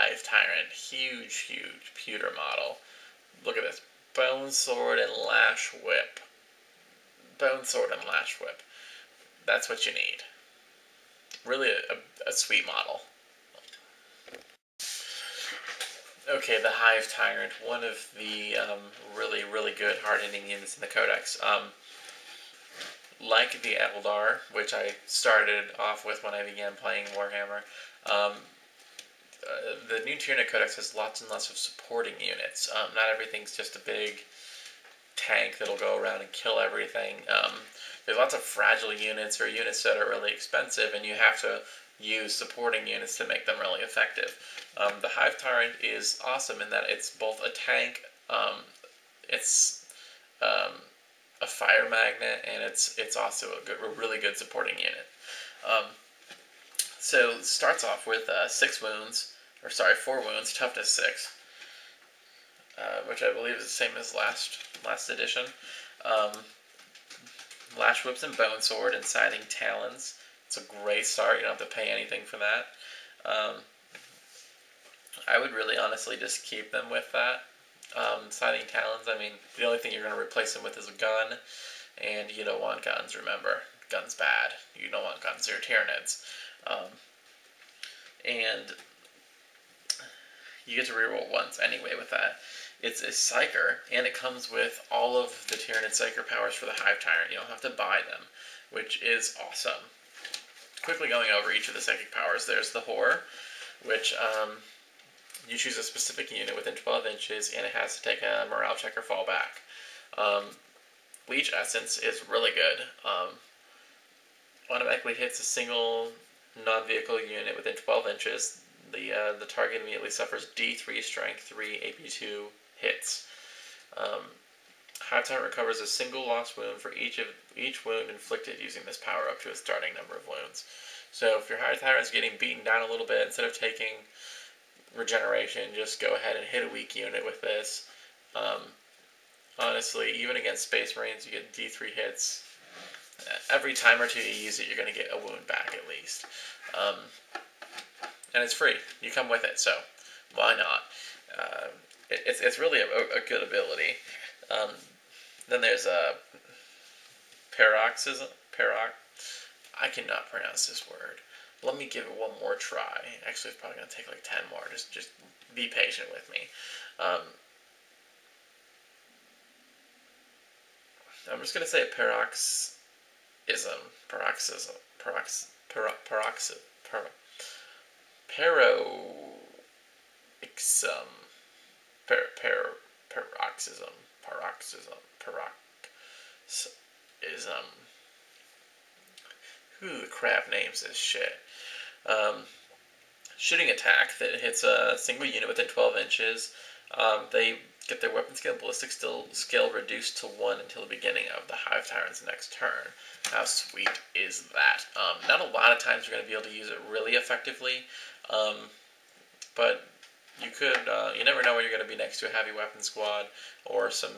Hive Tyrant. Huge, huge pewter model. Look at this. Bone Sword and Lash Whip. Bone Sword and Lash Whip. That's what you need. Really a, a, a sweet model. Okay, the Hive Tyrant, one of the um, really, really good hard-hitting units in the Codex. Um, like the Eldar, which I started off with when I began playing Warhammer, um, uh, the new Tyranid Codex has lots and lots of supporting units. Um, not everything's just a big tank that'll go around and kill everything. Um, there's lots of fragile units or units that are really expensive, and you have to use supporting units to make them really effective. Um, the Hive Tyrant is awesome in that it's both a tank, um, it's um, a fire magnet, and it's it's also a, good, a really good supporting unit. So it starts off with uh, six wounds, or sorry, four wounds, toughness six, uh, which I believe is the same as last last edition. Um, Lash whips and bone sword and scything talons. It's a great start. You don't have to pay anything for that. Um, I would really honestly just keep them with that. Um, scything talons, I mean, the only thing you're going to replace them with is a gun, and you don't want guns, remember. Guns bad. You don't want guns, they're. Um, and you get to reroll once anyway with that. It's a Psyker, and it comes with all of the Tyranid Psyker powers for the Hive Tyrant. You don't have to buy them, which is awesome quickly going over each of the psychic powers, there's the Horror, which um, you choose a specific unit within 12 inches, and it has to take a morale check or fall back. Um, Leech Essence is really good. Um, automatically hits a single non-vehicle unit within 12 inches. The uh, the target immediately suffers D3 Strength 3 AP2 hits. Um, Tyrant recovers a single lost wound for each of each wound inflicted using this power up to a starting number of wounds. So if your Hive is getting beaten down a little bit, instead of taking regeneration, just go ahead and hit a weak unit with this. Um, honestly, even against Space Marines, you get D3 hits. Every time or two you use it, you're going to get a wound back at least. Um, and it's free. You come with it, so why not? Uh, it, it's, it's really a, a good ability. Um, then there's a paroxysm. Parox. I cannot pronounce this word. Let me give it one more try. Actually, it's probably gonna take like ten more. Just, just be patient with me. Um, I'm just gonna say paroxysm. Paroxysm. Parox. Parox. Paroxysm. Par, paroxysm. Per, per, paroxysm paroxysm, paroxysm. Who the crap names this shit? Um, shooting attack that hits a single unit within 12 inches. Um, they get their weapon skill ballistic skill, skill reduced to 1 until the beginning of the Hive Tyrant's next turn. How sweet is that? Um, not a lot of times you're going to be able to use it really effectively, um, but you could, uh, you never know when you're going to be next to a heavy weapon squad or some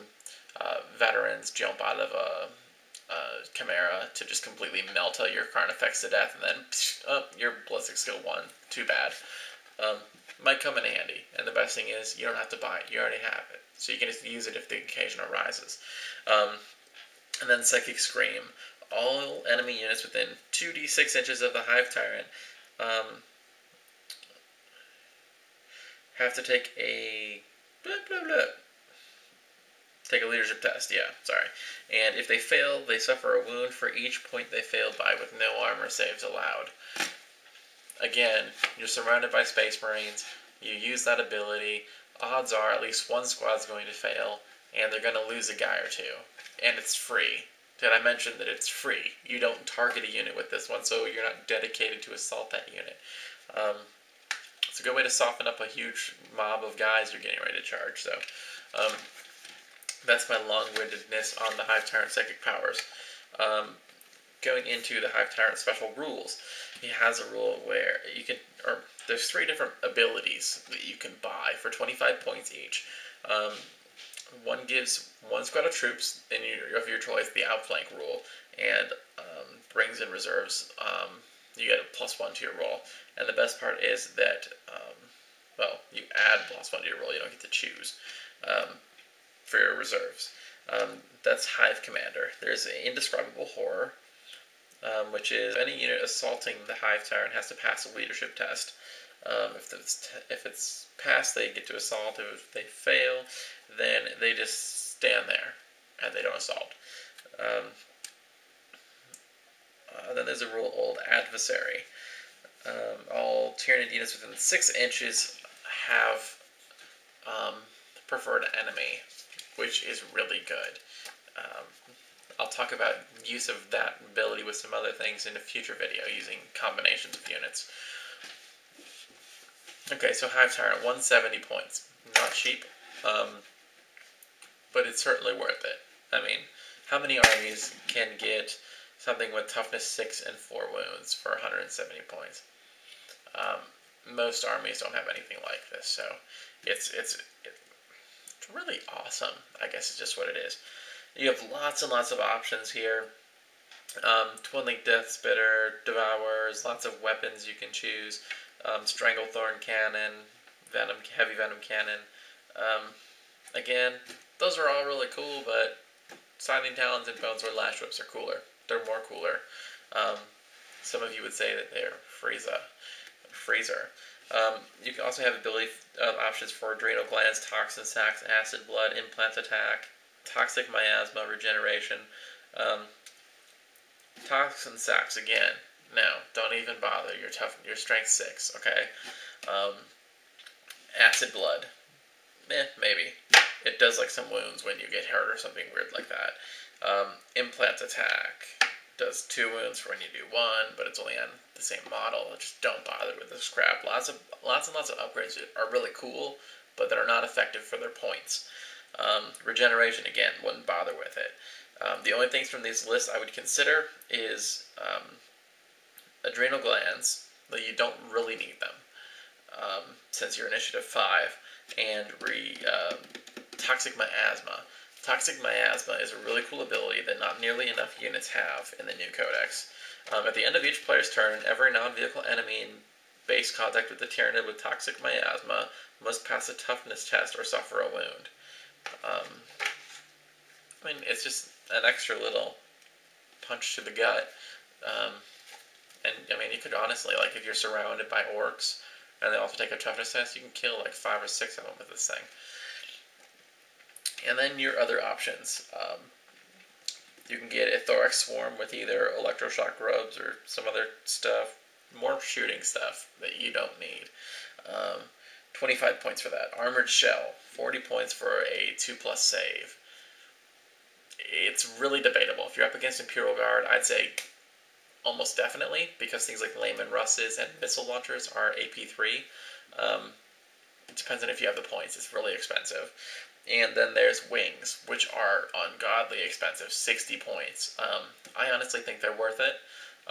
uh, veterans jump out of a, a, Chimera to just completely melt out your Carnifex to death, and then psh, oh, your ballistic skill one. Too bad. Um, might come in handy, and the best thing is you don't have to buy it. You already have it, so you can just use it if the occasion arises. Um, and then Psychic Scream. All enemy units within 2d6 inches of the Hive Tyrant um, have to take a blah, blah, blah. Take a leadership test, yeah, sorry. And if they fail, they suffer a wound for each point they failed by with no armor saves allowed. Again, you're surrounded by Space Marines, you use that ability, odds are at least one squad's going to fail, and they're going to lose a guy or two. And it's free. Did I mention that it's free? You don't target a unit with this one, so you're not dedicated to assault that unit. Um, it's a good way to soften up a huge mob of guys you're getting ready to charge. So um, that's my long-windedness on the Hive Tyrant psychic powers. Um, going into the Hive Tyrant special rules, he has a rule where you can, or there's three different abilities that you can buy for 25 points each. Um, one gives one squad of troops in your, of your choice the outflank rule, and um, brings in reserves. Um, you get a plus one to your roll. And the best part is that, um, well, you add plus one to your roll. You don't get to choose um, for your reserves. Um, that's Hive Commander. There's Indescribable Horror, um, which is any unit assaulting the Hive Tyrant has to pass a leadership test. Um, if it's if it's passed, they get to assault. If they fail, then they just stand there and they don't assault. Um, uh, then there's a rule old adversary. Um, all Tyranid units within six inches have um, preferred enemy, which is really good. I'll talk about use of that ability with some other things in a future video using combinations of units. Okay, so Hive Tyrant, 170 points. Not cheap, um, but it's certainly worth it. I mean, how many armies can get something with toughness 6 and 4 wounds for 170 points? Um, most armies don't have anything like this, so it's, it's, it's really awesome, I guess is just what it is. You have lots and lots of options here. Um, Twin Link Death Spitter, Devourers, lots of weapons you can choose. Um, Stranglethorn Cannon, Venom, Heavy Venom Cannon. Um, again, those are all really cool, but Scything Talons and Bonesword Lash Whips are cooler. They're more cooler. Um, some of you would say that they're Frieza. Freezer. Um, you can also have ability uh, options for adrenal glands, toxin sacs, acid blood, implant attack, toxic miasma, regeneration. Um, toxin sacs again. No, don't even bother. You're tough. Your strength six. Okay. Um, acid blood. Eh, maybe. It does like some wounds when you get hurt or something weird like that. Um, implant attack does two wounds for when you do one, but it's only on the same model. Just don't bother with this crap. Lots of lots and lots of upgrades are really cool, but that are not effective for their points. Um, regeneration again, wouldn't bother with it. Um, the only things from these lists I would consider is um, adrenal glands, though you don't really need them um, since you're initiative five, and re uh, toxic miasma. Toxic Miasma is a really cool ability that not nearly enough units have in the new codex. Um, at the end of each player's turn, every non-vehicle enemy in base contact with the Tyranid with Toxic Miasma must pass a toughness test or suffer a wound. Um, I mean, it's just an extra little punch to the gut. Um, and, I mean, you could honestly, like, if you're surrounded by Orks, and they also take a toughness test, you can kill, like, five or six of them with this thing. And then your other options. Um, you can get a Thorax Swarm with either Electroshock Grubs or some other stuff. More shooting stuff that you don't need. Um, 25 points for that. Armored Shell, 40 points for a 2 plus save. It's really debatable. If you're up against Imperial Guard, I'd say almost definitely, because things like Leman Russes and missile launchers are AP3. Um, it depends on if you have the points. It's really expensive. And then there's wings, which are ungodly expensive, 60 points. Um, I honestly think they're worth it.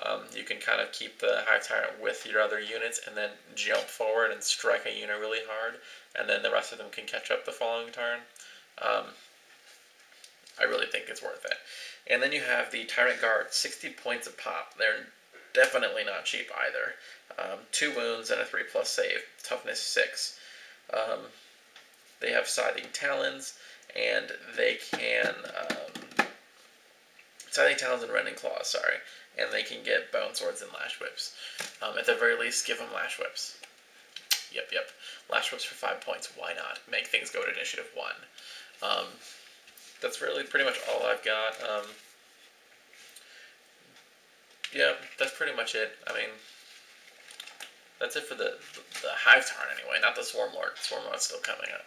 Um, you can kind of keep the Hive Tyrant with your other units and then jump forward and strike a unit really hard, and then the rest of them can catch up the following turn. Um, I really think it's worth it. And then you have the Tyrant Guard, 60 points of pop. They're definitely not cheap either. Um, two wounds and a 3 plus save, toughness 6. Um, they have scything talons, and they can um, scything talons and rending claws. Sorry, and they can get bone swords and lash whips. Um, at the very least, give them lash whips. Yep, yep. Lash whips for five points. Why not? Make things go to initiative one. Um, that's really pretty much all I've got. Um, yeah, that's pretty much it. I mean, that's it for the, the, the Hive Tyrant anyway, not the Swarm Lord. Swarm Lord's still coming up.